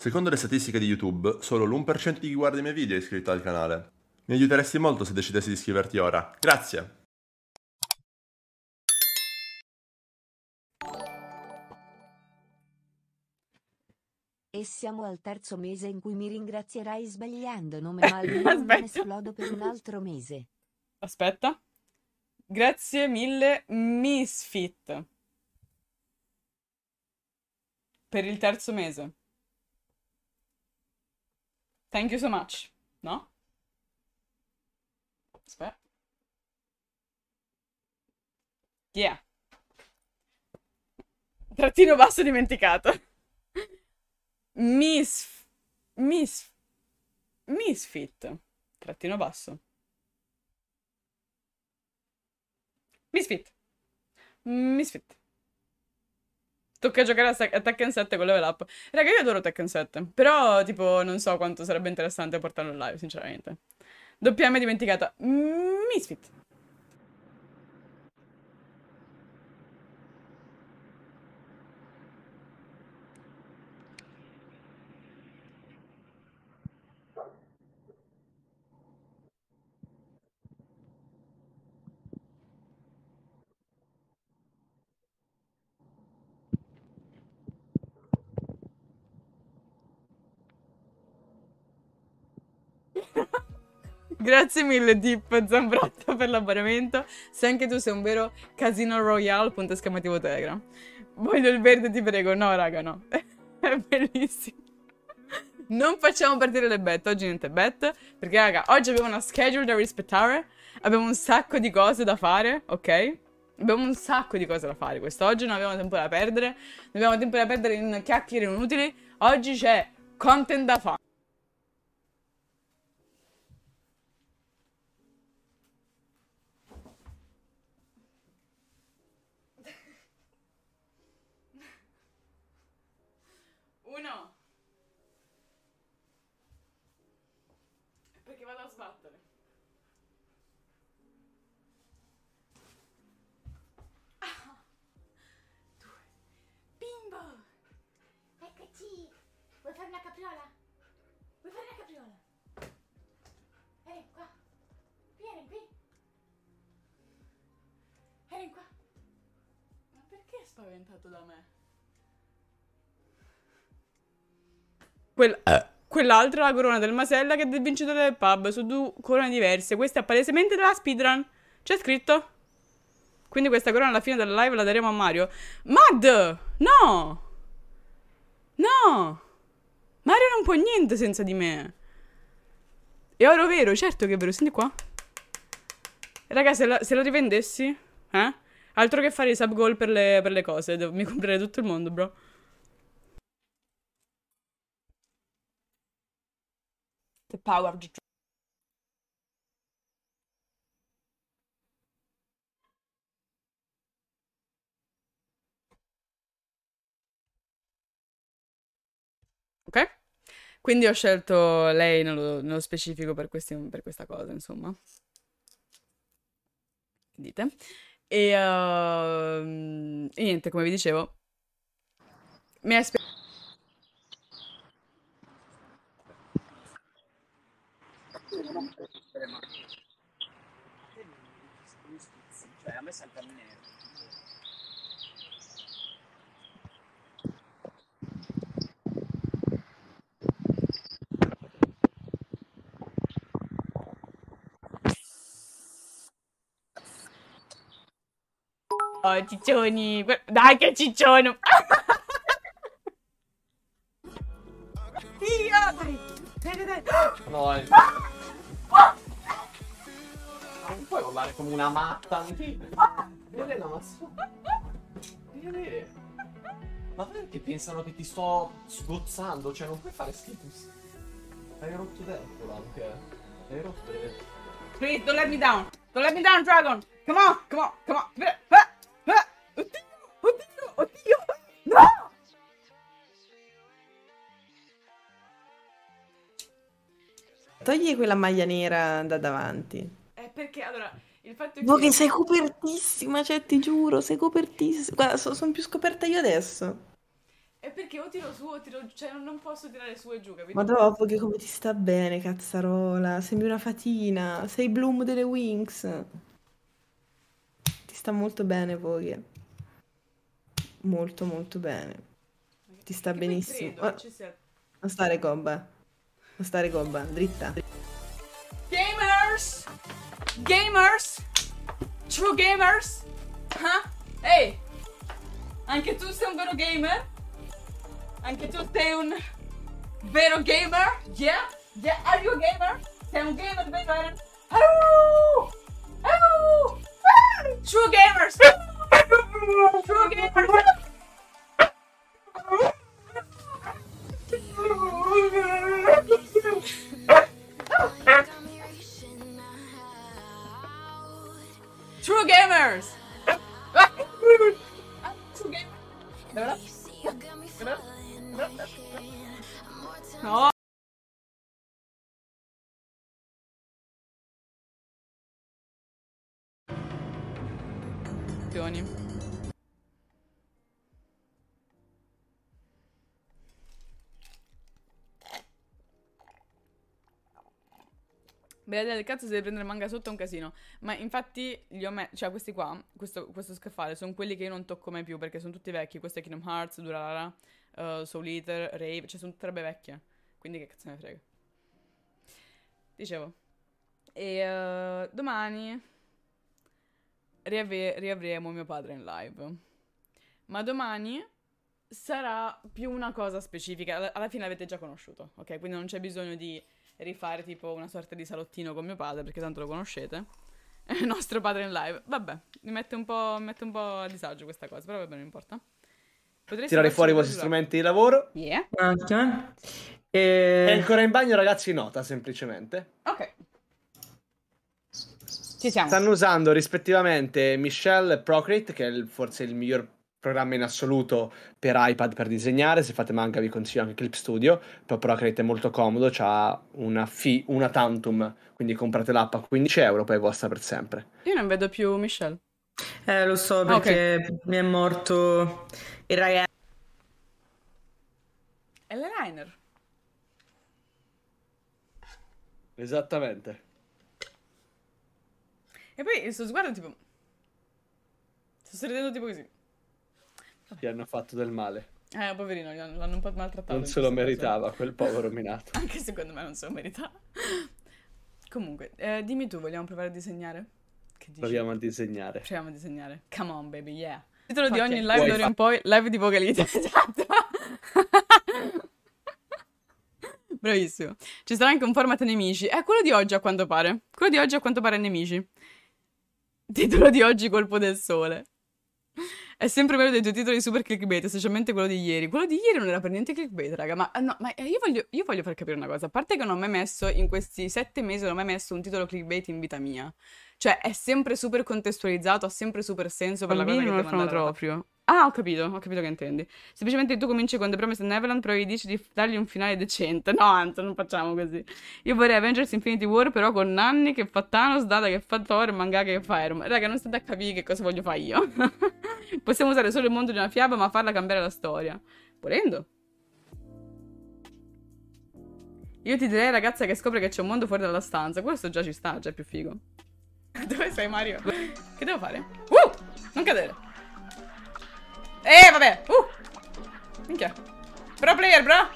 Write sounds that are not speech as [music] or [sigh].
Secondo le statistiche di YouTube, solo l'1% di chi guarda i miei video è iscritto al canale. Mi aiuteresti molto se decidessi di iscriverti ora. Grazie! E siamo al terzo mese in cui mi ringrazierai sbagliando nome [laughs] ma almeno non Aspetta. esplodo per un altro mese. Aspetta. Grazie mille, Misfit. Per il terzo mese. Thank you so much. No? Aspetta. Yeah. Trattino basso dimenticato. Mis... Mis... Misfit. Trattino basso. Misfit. Misfit. Tocca giocare a, a Tekken 7 con level up. Raga, io adoro Tekken 7. Però, tipo, non so quanto sarebbe interessante portarlo in live, sinceramente. WM dimenticata. Misfit. Grazie mille, Dip Zambrotta, per l'abbonamento. Se anche tu sei un vero Casino Royale, punto esclamativo Telegram. Voglio il verde, ti prego. No, raga, no. [laughs] È bellissimo. Non facciamo partire le bet. Oggi niente bet. Perché, raga, oggi abbiamo una schedule da rispettare. Abbiamo un sacco di cose da fare, ok? Abbiamo un sacco di cose da fare quest'oggi. Non abbiamo tempo da perdere. Non abbiamo tempo da perdere in chiacchiere inutili. Oggi c'è content da fare. Uno. Perché vado a sbattere. Ah. Due. Bimbo! Eccoci! Vuoi fare una capriola? Vuoi fare una capriola? Vieni qua. Vieni qui. Vieni qua. Ma perché è spaventato da me? Quel- Quell'altra è la corona del Masella che è del vincitore del pub su due corone diverse. Questa è palesemente della speedrun. C'è scritto. Quindi questa corona alla fine della live la daremo a Mario. Mad! No! No! Mario non può niente senza di me. È oro vero, certo che è vero. Senti qua. Raga, se la, se la rivendessi, eh? Altro che fare i sub goal per le, per le cose. Devo- mi comprerei tutto il mondo, bro. The power of the dr- Ok? Quindi ho scelto lei nello, nello specifico per, questi- per questa cosa, insomma. Dite? E, ehm, e niente, come vi dicevo, mi ha spiegato. Cioè, a me salta ciccioni. Dai, che ciccione. Via, dai. Dai, dai. No, è... Non puoi volare come una matta. Vieni no, ma su. Vieni. Ma perché pensano che ti sto sgozzando? Cioè, non puoi fare schifo. Hai rotto dentro anche. Hai rotto dentro. Please, don't let me down. Don't let me down, Dragon. Come on, come on, come on. Ah, ah. Oddio, oddio, oddio. No! Togli quella maglia nera da davanti. Eh, perché allora, il fatto è Boh, che... che sei copertissima, cioè ti giuro, sei copertissima. Guarda, so- sono più scoperta io adesso. È perché o tiro su o tiro giù, cioè non, non posso tirare su e giù, capito? Ma dopo che come ti sta bene, cazzarola. Sembri una fatina. Sei Bloom delle Wings. Ti sta molto bene, Voghe. Molto, molto bene. Ti sta poi benissimo. credo Ah, sia- non stare gobba. Non stare gobba, dritta. Gamers! Gamers! True gamers! Ah? Ehi! Anche tu sei un vero gamer? Anche tu sei un vero gamer? Yeah? Yeah? Are you a gamer? Sei un gamer vero? Oh! True gamers! No! Bella del cazzo si deve prendere manga sotto è un casino. Ma infatti li ho messo. Cioè, questi qua, questo, questo scaffale, sono quelli che io non tocco mai più perché sono tutti vecchi. Questo è Kingdom Hearts, Durarara, uh, Soul Eater, Rave. Cioè, sono tutte robe vecchie. Quindi che cazzo ne frega. Dicevo. E eh, domani riavremo mio padre in live. Ma domani sarà più una cosa specifica. Alla, fine l'avete già conosciuto, ok? Quindi non c'è bisogno di rifare tipo una sorta di salottino con mio padre, perché tanto lo conoscete. [laughs] È il nostro padre in live. Vabbè, mi mette un po', mette un po' a disagio questa cosa, però vabbè, non importa. Potresti Tirare fuori i vostri strumenti di lavoro. Yeah. Un attimo. È Eh, ancora in bagno, ragazzi, nota semplicemente. Ok. Ci siamo. Stanno usando rispettivamente Michelle e Procreate, che è il- forse il miglior programma in assoluto per iPad per disegnare. Se fate manga vi consiglio anche Clip Studio. Però è molto comodo, ha una fee, una tantum, quindi comprate l'app a 15 euro, poi è vostra per sempre. Io non vedo più Michelle. eh, lo so Ah, perché mi è morto il ragazzo. È l'eyeliner. Esattamente. E poi il suo sguardo tipo... Sto sorridendo tipo così. Gli hanno fatto del male. Eh, poverino, gli hanno- l'hanno un po' maltrattato. Non se lo meritava quel povero [laughs] minato. Anche secondo me non se lo meritava. Comunque, eh, dimmi tu, vogliamo provare a disegnare? Che dici? Proviamo a disegnare. Proviamo a disegnare. Come on, baby, yeah. Il titolo di Ok. ogni live d'ora in poi, live di Vocalite. [laughs] Esatto. Bravissimo. Ci sarà anche un format nemici. È quello di oggi a quanto pare. Quello di oggi a quanto pare nemici. Titolo di oggi, colpo del sole. È sempre meglio dei tuoi titoli super clickbait, specialmente quello di ieri. Quello di ieri non era per niente clickbait, raga. Ma, eh, no, ma io, voglio, io voglio far capire una cosa. A parte che non ho mai messo, in questi sette mesi, non ho mai messo un titolo clickbait in vita mia. Cioè, è sempre super contestualizzato, ha sempre super senso per la cosa che Bambini non lo fanno proprio. Ah, ho capito, ho capito che intendi. Semplicemente tu cominci con The Promised Neverland, però gli dici di dargli un finale decente. No, anzi, non facciamo così. Io vorrei Avengers Infinity War, però con Nanni che fa Thanos, Data che fa Thor, Mangaka che fa Iron. Raga, non state a capire che cosa voglio fare io. [laughs] Possiamo usare solo il mondo di una fiaba, ma farla cambiare la storia. Volendo. Io ti direi, ragazza, che scopre che c'è un mondo fuori dalla stanza. Questo già ci sta, già è più figo. Sei, Mario? [laughs] Che devo fare? Uh! Non cadere. Eh, vabbè. Uh! Minchia. Pro player, bro.